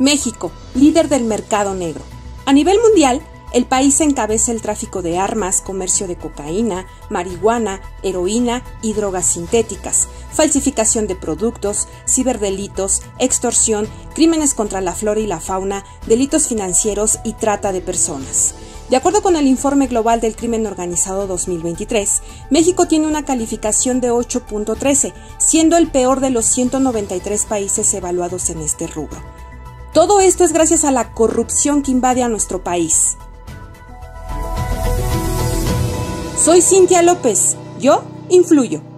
México, líder del mercado negro. A nivel mundial, el país encabeza el tráfico de armas, comercio de cocaína, marihuana, heroína y drogas sintéticas, falsificación de productos, ciberdelitos, extorsión, crímenes contra la flora y la fauna, delitos financieros y trata de personas. De acuerdo con el Informe Global del Crimen Organizado 2023, México tiene una calificación de 8.13, siendo el peor de los 193 países evaluados en este rubro. Todo esto es gracias a la corrupción que invade a nuestro país. Soy Cintia López. Yo influyo.